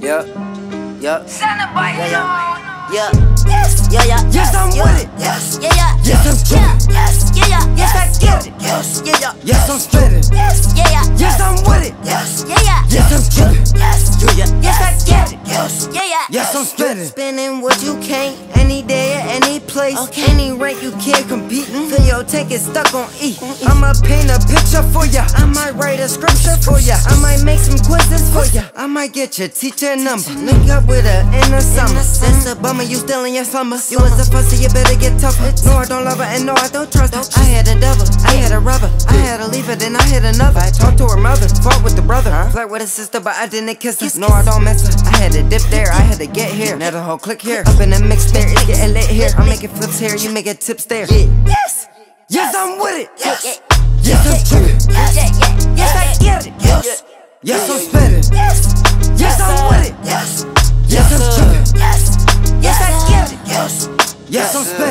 Yeah, yeah, Santa by yeah, yeah. yeah. Yes, Yeah, yeah, Yes, I'm yeah. with it. yes, yeah, yeah. Yes, I'm tripping. Yes, yeah, yeah. Yes, I get it. Yes, yeah, yeah. Yes, I'm spitting. Yes, yeah, yeah. Yes, I'm spinning. Spinning what you can't, any day at any place, Okay. any rank you can't compete. Feel your tank is stuck on E. I'ma paint a picture for ya. I might write a scripture for ya. I might make some quizzes for ya. I might get your teacher number. Link up with her in the summer. It's a bummer you still in your slumber. You was a fussy, you better get tougher. No, I don't love her, and no, I don't trust her. I had a double, I had a rubber to leave her, then I hit another. I talked to her mother, fought with the brother. Huh? Flirt with a sister, but I didn't kiss her. No, I don't miss her. I had to dip there, I had to get here. Now the whole click here. Up in the mix there, it's getting lit here. I'm making flips here, you making tips there. Yeah. Yes! Yes, I'm with it. Yes, yes, I'm tripping. Yes, yes, I get it. Yes, yes, I'm spinning. Yes, yes, I'm with it. Yes, yes, I'm tripping. Yes, yes, I get it. Yes, yes, I'm spinning.